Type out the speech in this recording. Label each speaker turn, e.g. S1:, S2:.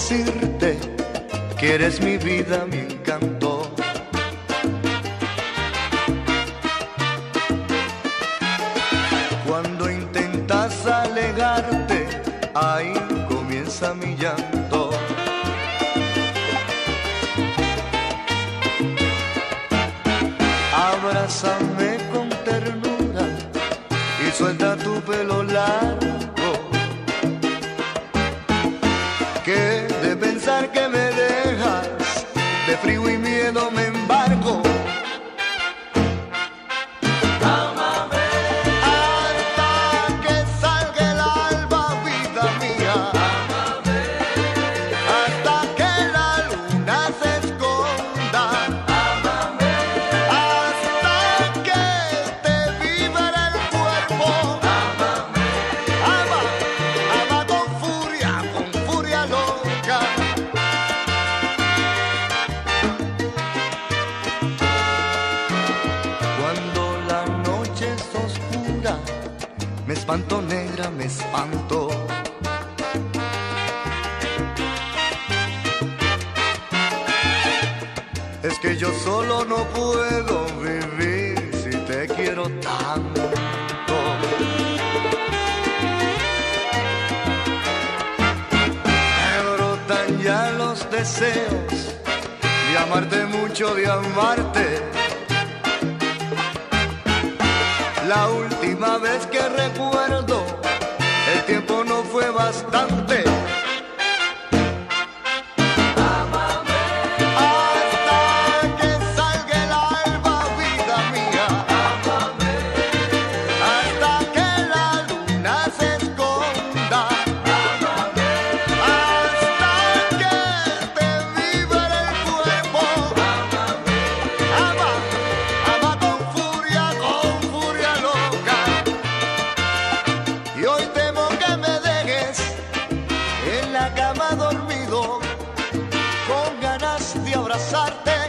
S1: decirte que eres mi vida, mi encanto. Cuando intentas alegarte, ahí comienza mi llanto. Abrázame que me dejas, de frío espanto negra, me espanto. Es que yo solo no puedo vivir si te quiero tanto. Me brotan ya los deseos de amarte mucho, de amarte. La última vez que recuerdo, el tiempo no fue bastante. La cama dormido con ganas de abrazarte